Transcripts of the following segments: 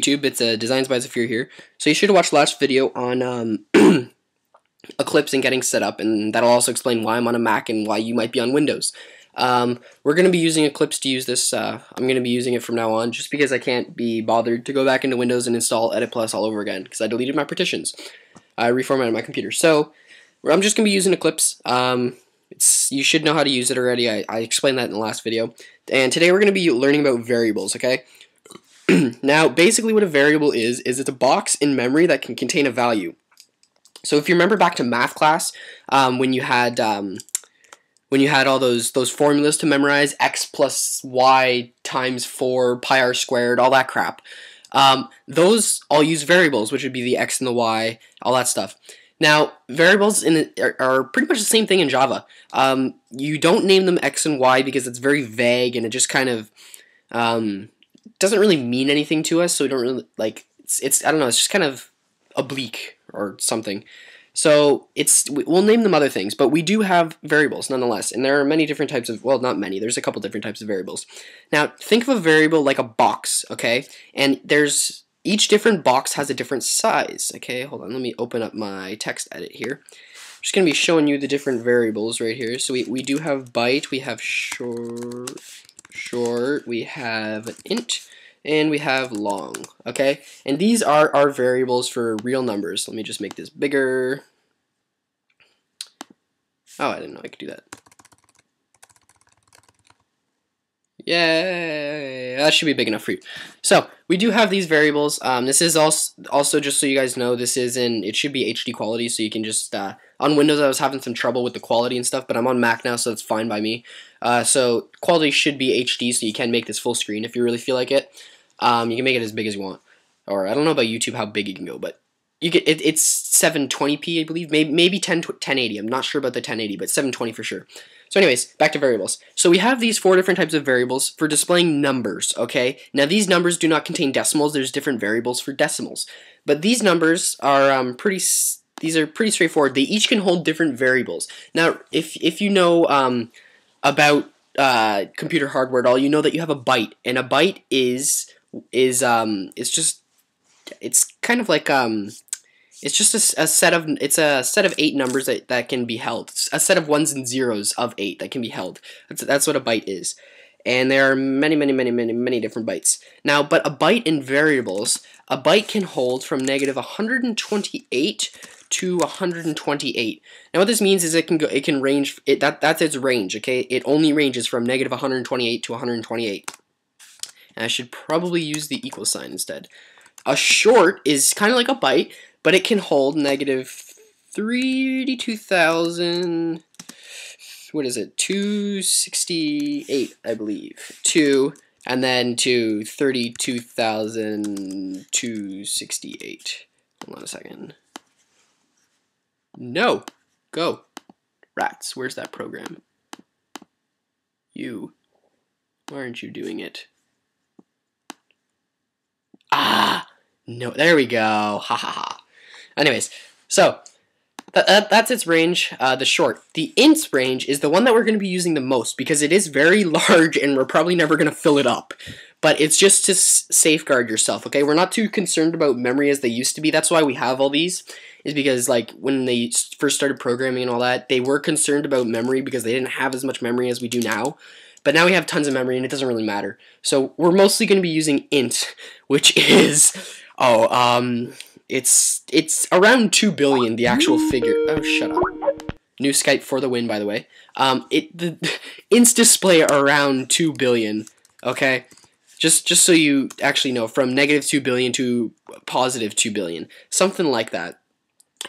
YouTube. It's a uh, Designs by Zephyr here. So you should watch the last video on um, Eclipse and getting set up, and that'll also explain why I'm on a Mac and why you might be on Windows. Um, we're going to be using Eclipse to use this. Uh, I'm going to be using it from now on just because I can't be bothered to go back into Windows and install Edit Plus all over again because I deleted my partitions. I reformatted my computer. So I'm just going to be using Eclipse. Um, it's, you should know how to use it already. I, I explained that in the last video. And today we're going to be learning about variables, okay? now, basically what a variable is, is it's a box in memory that can contain a value. So if you remember back to math class, um, when you had um, when you had all those those formulas to memorize, x plus y times 4, pi r squared, all that crap, um, those all use variables, which would be the x and the y, all that stuff. Now, variables in are, are, pretty much the same thing in Java. Um, you don't name them x and y because it's very vague and it just kind of um, doesn't really mean anything to us. So we don't really like it's, it's I don't know. It's just kind of oblique or something. So it's we'll name them other things, but we do have variables nonetheless, and there are many different types of well, not many. There's a couple different types of variables. Now think of a variable like a box, okay? And there's each different box has a different size. Okay, hold on. Let me open up my text edit here. I'm just to be showing you the different variables right here. So we, we do have byte, we have short, short, we have int, and we have long, okay? And these are our variables for real numbers. Let me just make this bigger. Oh, I didn't know I could do that. Yay! That should be big enough for you. So, we do have these variables. Um, this is also, also, just so you guys know, this is in, it should be HD quality, so you can just, uh, on Windows I was having some trouble with the quality and stuff, but I'm on Mac now, so it's fine by me. Uh, so, quality should be HD, so you can make this full screen if you really feel like it. Um, you can make it as big as you want. Or, I don't know about YouTube how big it can go, but you get it, it's 720p, I believe, maybe, maybe 10, 1080, I'm not sure about the 1080, but 720 for sure. So anyways, back to variables. So we have these four different types of variables for displaying numbers, okay? Now these numbers do not contain decimals, there's different variables for decimals. But these numbers are um, pretty, these are pretty straightforward. They each can hold different variables. Now, if, if you know um, about uh, computer hardware at all, you know that you have a byte, and a byte is, is, um, is just, it's kind of like, um, it's just a, a, set of it's a set of eight numbers that, that can be held. It's a set of ones and zeros of eight that can be held. That's that's what a byte is. And there are many, many, many, many, many different bytes. Now, but a byte in variables, a byte can hold from negative 128 to 128. Now, what this means is it can go, it can range. It that that's its range. Okay, it only ranges from negative 128 to 128. And I should probably use the equal sign instead. A short is kind of like a byte, but it can hold negative 32,000, what is it, 268, I believe, 2, and then to 32,268. Hold on a second. No, go. Rats, where's that program? You. Why aren't you doing it? Ah! No, there we go. Ha ha ha. Anyways, so that, that, that's its range, uh, the short. The int's range is the one that we're going to be using the most because it is very large and we're probably never going to fill it up. But it's just to safeguard yourself, okay? We're not too concerned about memory as they used to be. That's why we have all these, is because, like, when they first started programming and all that, they were concerned about memory because they didn't have as much memory as we do now. But now we have tons of memory and it doesn't really matter. So we're mostly going to be using int, which is, oh, um, it's it's around two billion. The actual figure. Oh, shut up. New Skype for the win, by the way. Um, it the ints display around two billion. Okay, just just so you actually know, from negative two billion to positive two billion, something like that.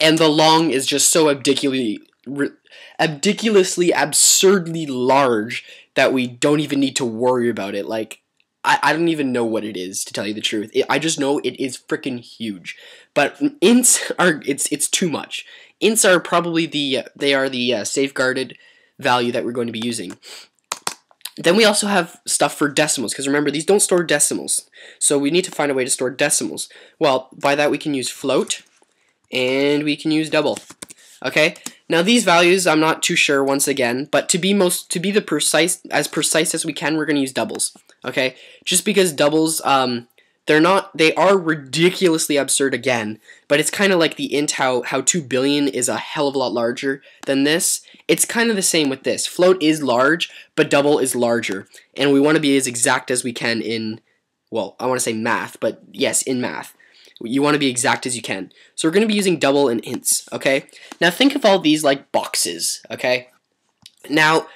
And the long is just so ridiculously, ridiculously, absurdly large that we don't even need to worry about it. Like I, I don't even know what it is to tell you the truth. It, I just know it is freaking huge. But ints are it's it's too much. Ints are probably the they are the uh, safeguarded value that we're going to be using. Then we also have stuff for decimals, because remember, these don't store decimals. So we need to find a way to store decimals. Well, by that we can use float, and we can use double. Okay? Now these values, I'm not too sure once again, but to be most to be the precise as precise as we can, we're going to use doubles. Okay? Just because doubles um, they're not they are ridiculously absurd again but it's kind of like the int how how 2 billion is a hell of a lot larger than this. It's kind of the same with this. Float is large but double is larger and we want to be as exact as we can in well i want to say math but yes in math. You want to be exact as you can. So we're going to be using double and ints okay? Now think of all these like boxes okay? Now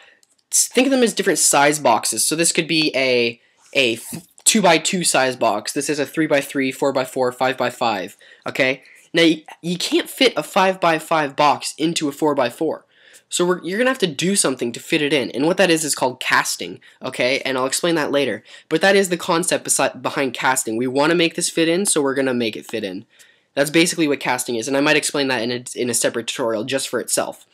think of them as different size boxes so this could be a a two by two size box. This is a three by three, four by four, five by five. Okay. Now you, you can't fit a five by five box into a four by four. So you're gonna have to do something to fit it in, and what that is is called casting. Okay, and I'll explain that later. But that is the concept beside, behind casting. We want to make this fit in, so we're gonna make it fit in. That's basically what casting is, and I might explain that in a, in a separate tutorial just for itself.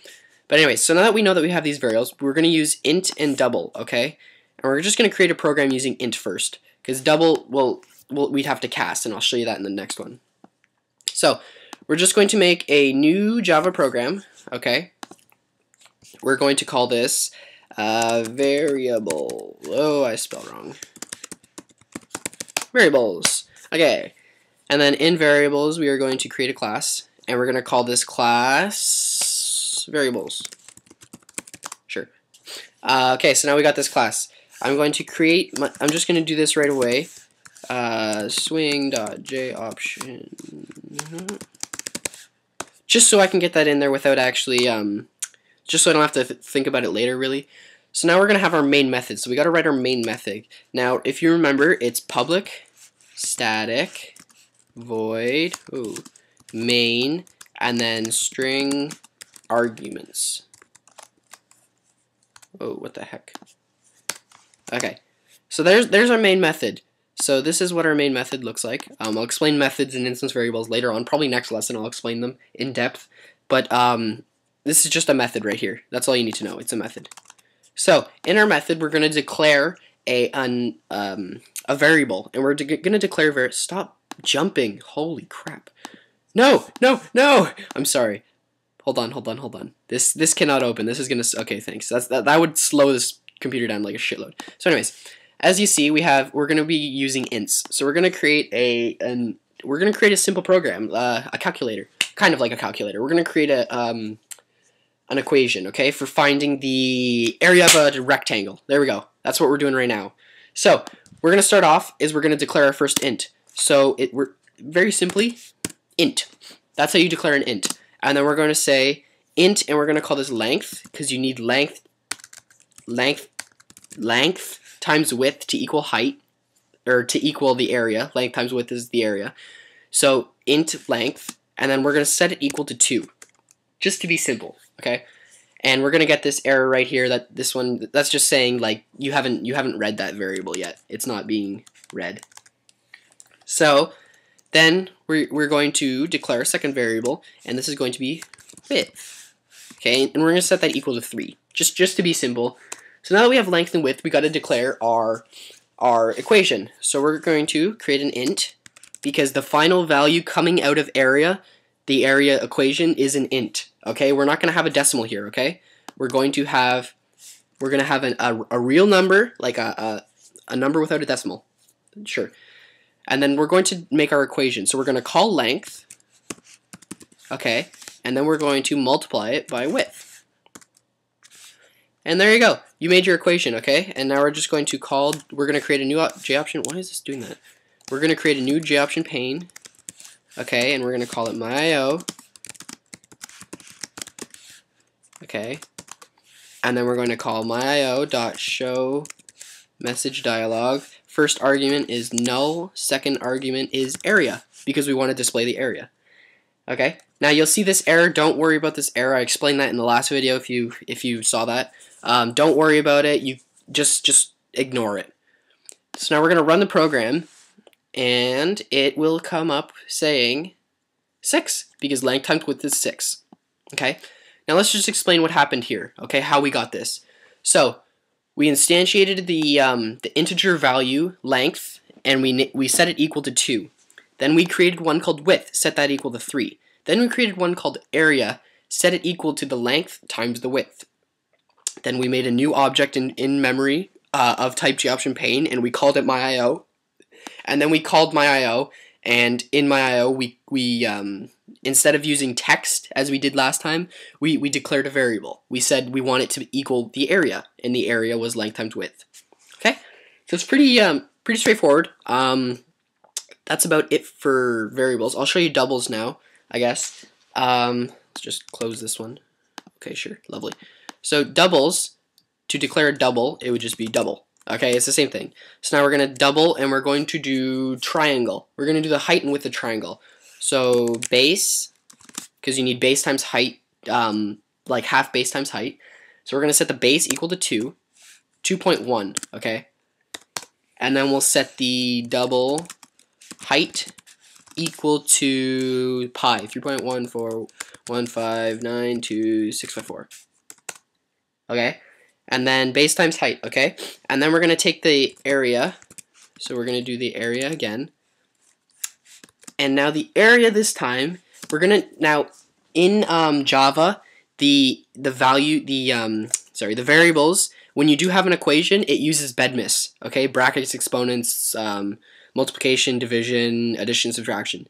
But anyway, so now that we know that we have these variables, we're going to use int and double, okay? And we're just going to create a program using int first. Because double, well, well, we'd have to cast, and I'll show you that in the next one. So, we're just going to make a new Java program, okay? We're going to call this uh, variable. Oh, I spelled wrong. Variables. Okay. And then in variables, we are going to create a class, and we're going to call this class variables. Sure. Uh, okay, so now we got this class. I'm going to create, my, I'm just going to do this right away. Uh, swing.joption. Just so I can get that in there without actually, um, just so I don't have to th think about it later, really. So now we're going to have our main method. So we got to write our main method. Now, if you remember, it's public, static, void, ooh, main, and then string arguments. Oh, what the heck? Okay, so there's there's our main method. So this is what our main method looks like. Um, I'll explain methods and instance variables later on. Probably next lesson I'll explain them in depth. But um, this is just a method right here. That's all you need to know. It's a method. So in our method, we're going to declare a an, um, a variable, and we're going to declare var. Stop jumping! Holy crap! No, no, no! I'm sorry. Hold on, hold on, hold on. This this cannot open. This is gonna. Okay, thanks. That's that. That would slow this computer down like a shitload. So anyways, as you see, we have we're to be using ints. So we're to create a an we're to create a simple program, uh, a calculator, kind of like a calculator. We're to create a um, an equation, okay, for finding the area of a rectangle. There we go. That's what we're doing right now. So we're to start off is we're to declare our first int. So it we're very simply int. That's how you declare an int. And then we're going to say int, and we're going to call this length because you need length length length times width to equal height or to equal the area. Length times width is the area. So int length, and then we're going to set it equal to 2, just to be simple, okay? And we're going to get this error right here that this one, that's just saying like you haven't, you haven't read that variable yet. It's not being read. So then we're, we're going to declare a second variable, and this is going to be width. Okay, and we're going to set that equal to 3, just, just to be simple. So now that we have length and width, we got to declare our our equation. So we're going to create an int because the final value coming out of area, the area equation is an int. Okay, we're not going to have a decimal here. Okay, we're going to have we're going to have an, a, a real number, like a, a a number without a decimal. Sure. And then we're going to make our equation. So we're going to call length, okay, and then we're going to multiply it by width. And there you go. You made your equation, okay? And now we're just going to call, we're going to create a new J option. Why is this doing that? We're going to create a new J option pane, okay? And we're going to call it myIO, okay? And then we're going to call myIO dot show message dialog. First argument is null, second argument is area, because we want to display the area. Okay? Now you'll see this error. Don't worry about this error. I explained that in the last video if you if you saw that. Um, don't worry about it. You just just ignore it. So now we're going to run the program, and it will come up saying 6, because length times width is 6. Okay? Now let's just explain what happened here, okay, how we got this. So, we instantiated the, um, the integer value length, and we, we set it equal to 2. Then we created one called width, set that equal to 3. Then we created one called area, set it equal to the length times the width. Then we made a new object in, in memory uh, of type J option pane, and we called it myIO. and then we called myIO, and in myIO we we um, instead of using text as we did last time, we we declared a variable. We said we want it to equal the area, and the area was length times width. Okay, so it's pretty um, pretty straightforward. Um, that's about it for variables. I'll show you doubles now, I guess. Um, let's just close this one. Okay, sure, lovely. So doubles, to declare a double, it would just be double. Okay, it's the same thing. So now we're going to double and we're going to do triangle. We're going to do the height and width of triangle. So base, because you need base times height, um, like half base times height. So we're going to set the base equal to 2, 2.1, okay? And then we'll set the double height equal to pi, 3.141592654. Okay? and then base times height, okay? And then we're going to take the area, so we're going to do the area again. And now the area this time, we're to, now in um, Java, the the value, the, um, sorry, the variables, when you do have an equation, it uses BEDMAS, okay? Brackets, exponents, um, multiplication, division, addition, subtraction.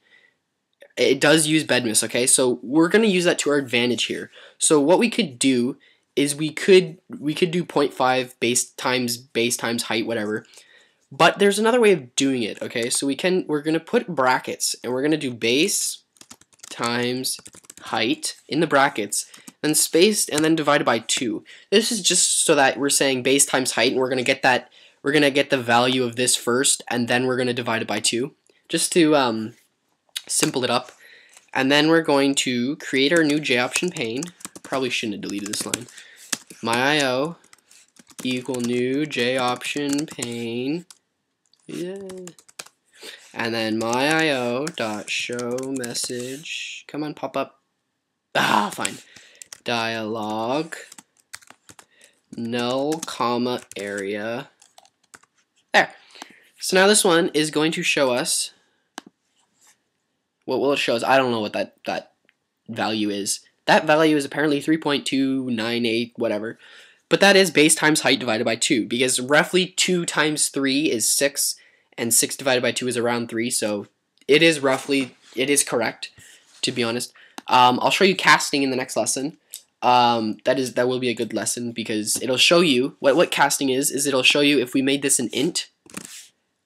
It does use BEDMAS, okay? So we're to use that to our advantage here. So what we could do is we could we could do 0.5 base times base times height whatever but there's another way of doing it okay? So we can we're gonna put brackets and we're gonna do base times height in the brackets then spaced and then divided by 2 this is just so that we're saying base times height and we're gonna get that we're gonna get the value of this first and then we're gonna divide it by 2 just to um, simple it up. And then we're going to create our new J option pane. Probably shouldn't have deleted this line. My IO equal new J option pane. Yeah. And then my IO dot show message. Come on, pop up. Ah, fine. Dialog null comma area. There. So now this one is going to show us. What will it show us? I don't know what that that value is. That value is apparently 3.298, whatever. But that is base times height divided by 2, because roughly 2 times 3 is 6, and 6 divided by 2 is around 3, so it is roughly, it is correct, to be honest. Um, I'll show you casting in the next lesson. Um, that is that will be a good lesson because it'll show you what what casting is is it'll show you if we made this an int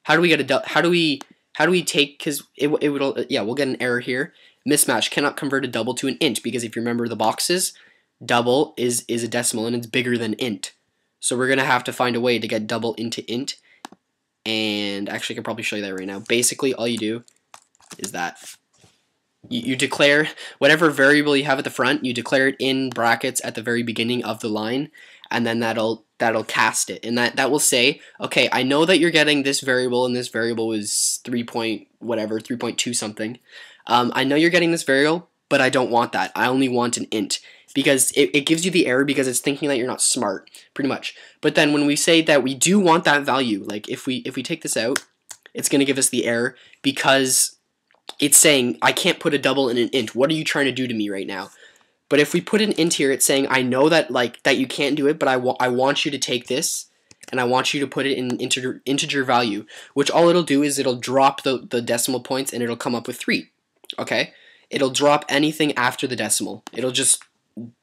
how do we get a how do we how do we take because it, it would yeah we'll get an error here mismatch cannot convert a double to an int because if you remember the boxes, double is, is a decimal and it's bigger than int. So we're going to have to find a way to get double into int. And actually I can probably show you that right now. Basically all you do is that. You, you declare whatever variable you have at the front, you declare it in brackets at the very beginning of the line and then that'll that'll cast it and that that will say okay I know that you're getting this variable and this variable is 3 point whatever 3.2 something um, I know you're getting this variable, but I don't want that. I only want an int because it, it gives you the error because it's thinking that you're not smart, pretty much. But then when we say that we do want that value, like if we if we take this out, it's going to give us the error because it's saying I can't put a double in an int. What are you trying to do to me right now? But if we put an int here, it's saying I know that like that you can't do it, but I, wa I want you to take this and I want you to put it in integer integer value, which all it'll do is it'll drop the, the decimal points and it'll come up with 3 okay? It'll drop anything after the decimal. It'll just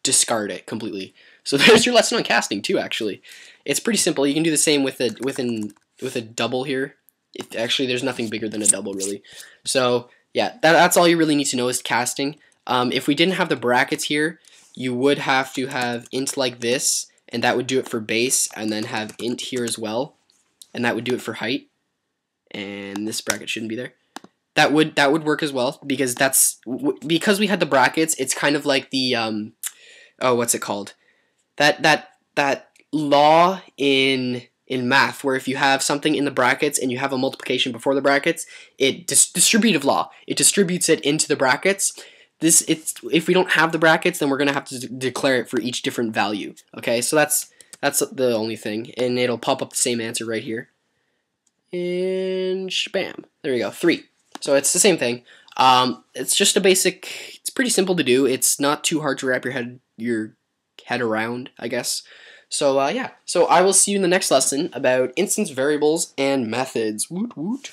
discard it completely. So there's your lesson on casting too, actually. It's pretty simple. You can do the same with a with an with a double here. It, actually, there's nothing bigger than a double, really. So yeah, that, that's all you really need to know is casting. Um, if we didn't have the brackets here, you would have to have int like this, and that would do it for base, and then have int here as well, and that would do it for height. And this bracket shouldn't be there that would that would work as well because that's because we had the brackets. It's kind of like the um, oh, what's it called? That that that law in in math where if you have something in the brackets and you have a multiplication before the brackets, it dis- distributive law. It distributes it into the brackets. This it's if we don't have the brackets, then we're gonna have to d- declare it for each different value. Okay, so that's that's the only thing, and it'll pop up the same answer right here. And bam, there we go, three. So it's the same thing. Um, it's just a basic. It's pretty simple to do. It's not too hard to wrap your head your head around, I guess. So uh, yeah. So I will see you in the next lesson about instance variables and methods. Woot woot.